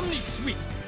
Omni Sweep!